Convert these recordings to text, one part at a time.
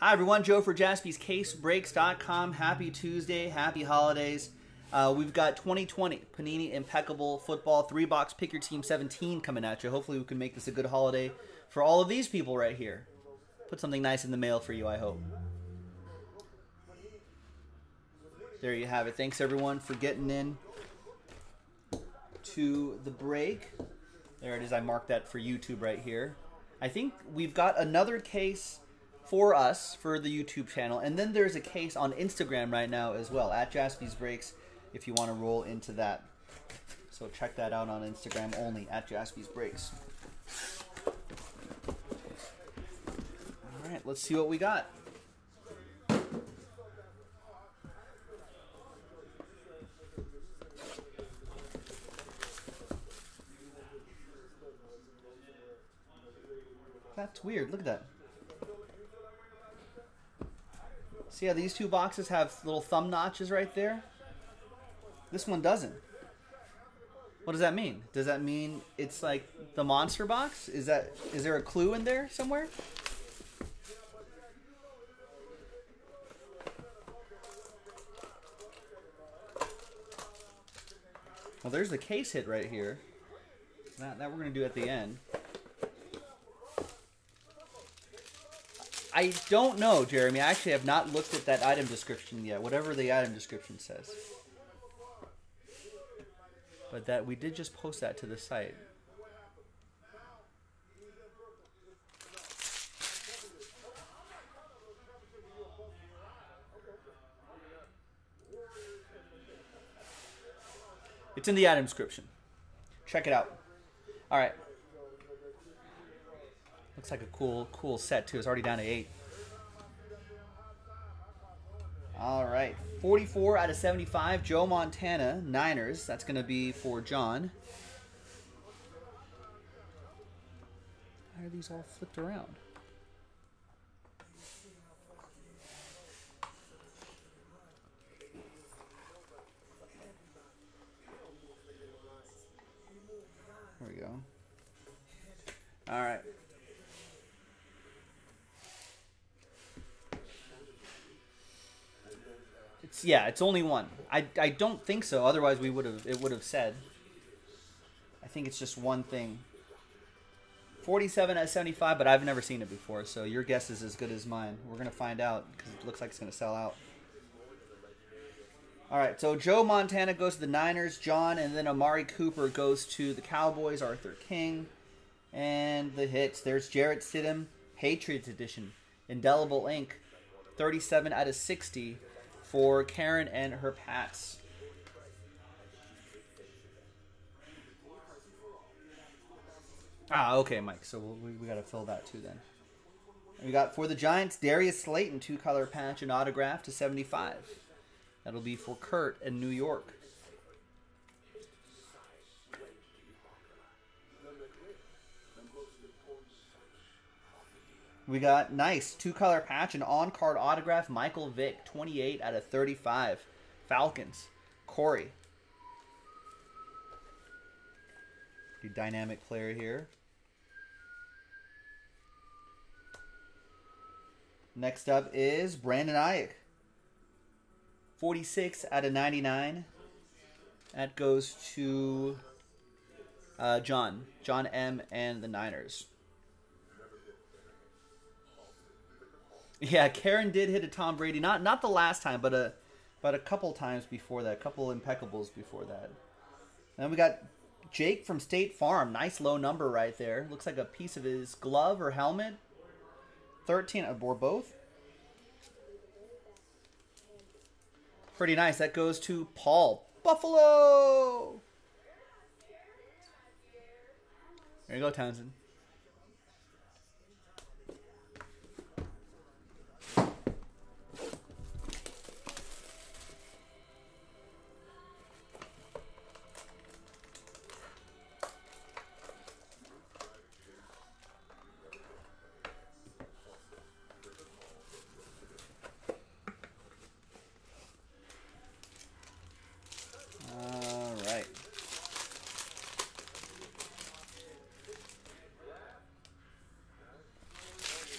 Hi, everyone. Joe for jaspyscasebreaks.com. Happy Tuesday. Happy holidays. Uh, we've got 2020 Panini Impeccable Football 3 box Pick Your Team 17 coming at you. Hopefully, we can make this a good holiday for all of these people right here. Put something nice in the mail for you, I hope. There you have it. Thanks, everyone, for getting in to the break. There it is. I marked that for YouTube right here. I think we've got another case for us for the YouTube channel, and then there's a case on Instagram right now as well at Jaspy's Breaks. If you want to roll into that, so check that out on Instagram only at Jaspy's Breaks. All right, let's see what we got. That's weird. Look at that. See how these two boxes have little thumb notches right there? This one doesn't. What does that mean? Does that mean it's like the monster box? Is that is there a clue in there somewhere? Well, there's the case hit right here. That, that we're going to do at the end. I don't know, Jeremy. I actually have not looked at that item description yet, whatever the item description says. But that we did just post that to the site. It's in the item description. Check it out. All right. Looks like a cool, cool set too. It's already down to eight. All right, 44 out of 75. Joe Montana, Niners. That's going to be for John. Why are these all flipped around? It's yeah, it's only one. I, I don't think so. Otherwise, we would have it would have said. I think it's just one thing. Forty-seven at seventy-five, but I've never seen it before, so your guess is as good as mine. We're gonna find out because it looks like it's gonna sell out. All right, so Joe Montana goes to the Niners, John, and then Amari Cooper goes to the Cowboys. Arthur King, and the hits. There's Jarrett Stidham, Patriots edition, indelible ink, thirty-seven out of sixty for Karen and her Pats. Ah, okay, Mike. So we, we got to fill that too then. we got for the Giants, Darius Slayton, two color patch and autograph to 75. That'll be for Kurt in New York. We got nice two color patch and on card autograph Michael Vick, 28 out of 35. Falcons. Corey. The dynamic player here. Next up is Brandon Aiyuk. 46 out of 99. That goes to uh, John. John M. and the Niners. Yeah, Karen did hit a Tom Brady. Not not the last time, but a but a couple times before that. A couple impeccables before that. And we got Jake from State Farm. Nice low number right there. Looks like a piece of his glove or helmet. 13 uh, or both. Pretty nice. That goes to Paul. Buffalo! There you go, Townsend.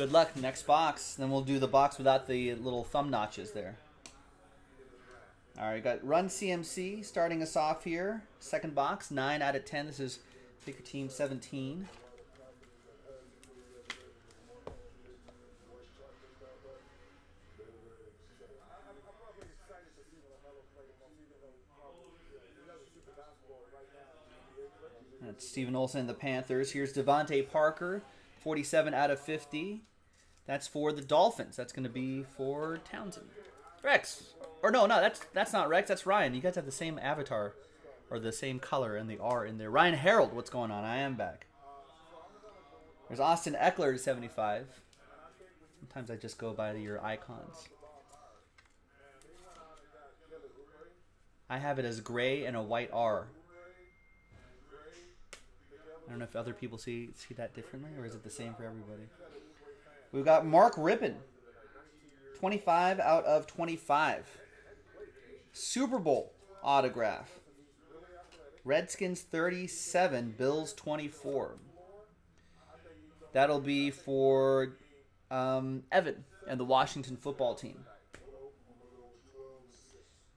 Good luck. Next box. Then we'll do the box without the little thumb notches there. All right, got Run CMC starting us off here. Second box, 9 out of 10. This is Pick Your Team 17. That's Steven Olson, the Panthers. Here's DeVante Parker, 47 out of 50. That's for the Dolphins. That's going to be for Townsend. Rex. Or no, no, that's that's not Rex. That's Ryan. You guys have the same avatar or the same color and the R in there. Ryan Harold, what's going on? I am back. There's Austin Ekeler 75. Sometimes I just go by your icons. I have it as gray and a white R. I don't know if other people see see that differently or is it the same for everybody. We've got Mark Rypien. 25 out of 25. Super Bowl autograph. Redskins 37, Bills 24. That'll be for um, Evan and the Washington football team.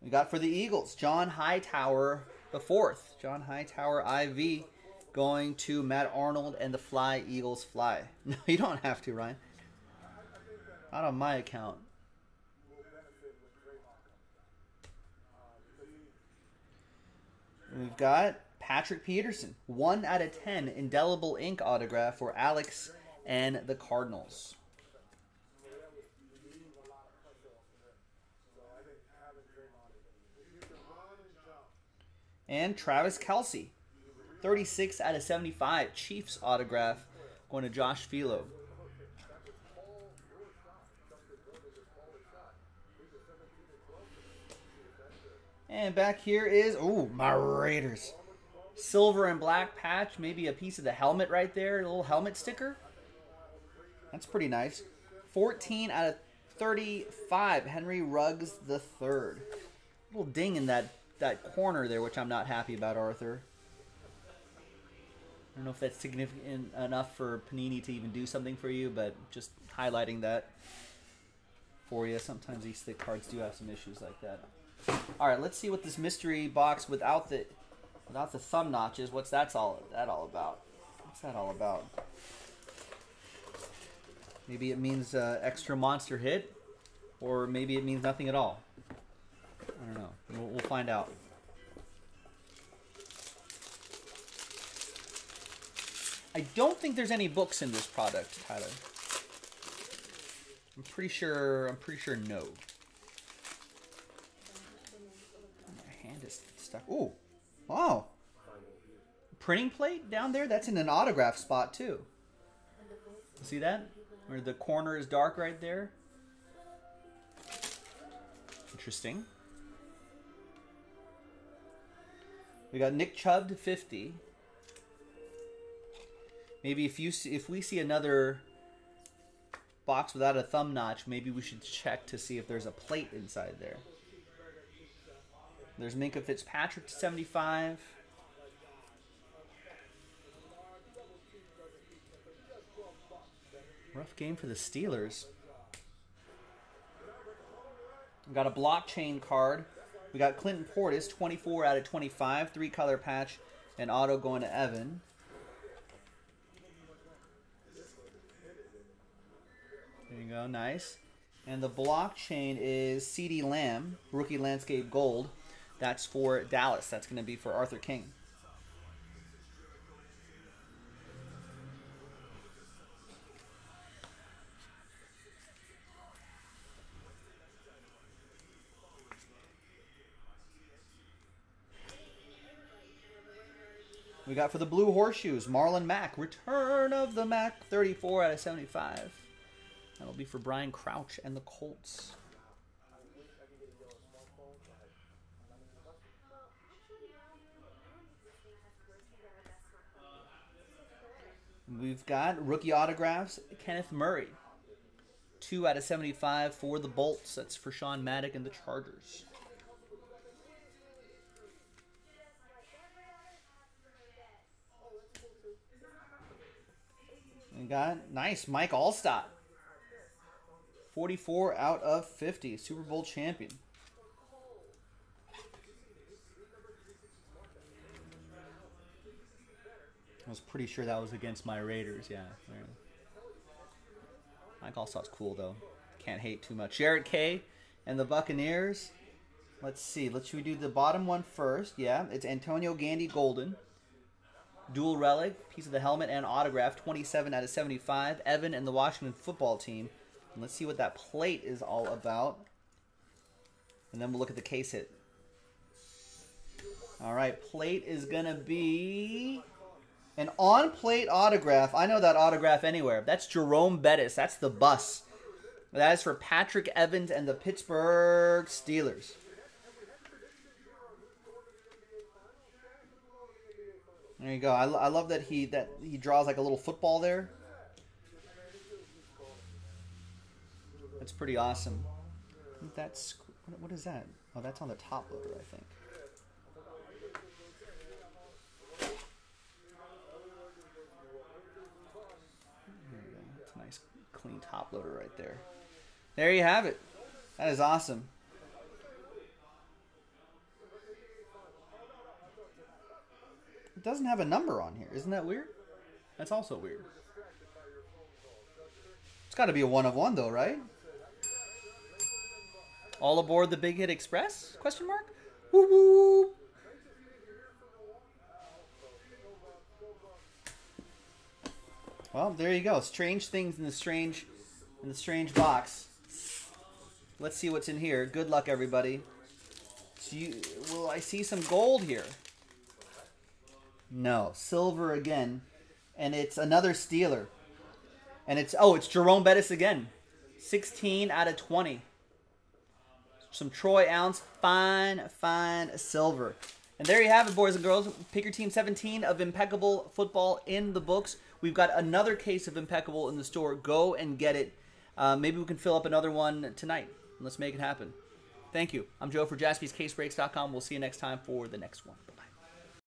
We got for the Eagles, John Hightower the fourth. John Hightower IV going to Matt Arnold and the Fly Eagles Fly. No, you don't have to, Ryan. Not on my account. We've got Patrick Peterson, 1 out of 10 indelible ink autograph for Alex and the Cardinals. And Travis Kelce, 36 out of 75 Chiefs autograph going to Josh Philo. And back here is, oh, my Raiders. Silver and black patch, maybe a piece of the helmet right there, a little helmet sticker. That's pretty nice. 14 out of 35, Henry Ruggs the third. Little ding in that, that corner there, which I'm not happy about, Arthur. I don't know if that's significant enough for Panini to even do something for you, but just highlighting that for you. Sometimes these thick cards do have some issues like that. All right, let's see what this mystery box without the without the thumb notches. What's that's all that all about? What's that all about? Maybe it means uh, extra monster hit, or maybe it means nothing at all. I don't know. We'll, we'll find out. I don't think there's any books in this product, Tyler. I'm pretty sure. I'm pretty sure no. Stuck. Ooh, wow. Printing plate down there? That's in an autograph spot too. See that? Where the corner is dark right there? Interesting. We got Nick Chubb to 50. Maybe if you see, if we see another box without a thumb notch, maybe we should check to see if there's a plate inside there. There's Minkah Fitzpatrick to 75. Rough game for the Steelers. We got a blockchain card. We got Clinton Portis, 24 out of 25, three color patch, and auto going to Evan. There you go, nice. And the blockchain is CeeDee Lamb, rookie landscape gold. That's for Dallas. That's going to be for Arthur King. We got for the Blue Horseshoes, Marlon Mack. Return of the Mack, 34 out of 75. That'll be for Brian Crouch and the Colts. We've got rookie autographs, Kenneth Murray. Two out of 75 for the Bolts. That's for Sean Maddock and the Chargers. We got nice Mike Alstott. 44 out of 50. Super Bowl champion. I was pretty sure that was against my Raiders, yeah. Mike Alstott's cool, though. Can't hate too much. Jared K and the Buccaneers. Let's see. Let's should we do the bottom one first? Yeah, it's Antonio Gandy Golden. Dual relic, piece of the helmet and autograph, 27 out of 75. Evan and the Washington football team. And let's see what that plate is all about. And then we'll look at the case hit. All right, plate is going to be an on-plate autograph. I know that autograph anywhere. That's Jerome Bettis. That's the bus. That is for Patrick Evans and the Pittsburgh Steelers. There you go. I, I love that he that he draws like a little football there. That's pretty awesome. That's what is that? Oh, that's on the top loader, I think. nice clean top loader right there. There you have it. That is awesome. It doesn't have a number on here. Isn't that weird? That's also weird. It's got to be a one of one though, right? All aboard the Big Hit Express? Question mark. Woo woo. Well, there you go. Strange things in the strange in the strange box. Let's see what's in here. Good luck, everybody. So you, will I see some gold here? No, silver again, and it's another Steeler. And it's oh, it's Jerome Bettis again. 16 out of 20. Some Troy ounce, fine, fine silver. And there you have it, boys and girls. Pick your team 17 of impeccable football in the books. We've got another case of impeccable in the store. Go and get it. Uh, maybe we can fill up another one tonight. Let's make it happen. Thank you. I'm Joe for jaspyscasebreaks.com. We'll see you next time for the next one.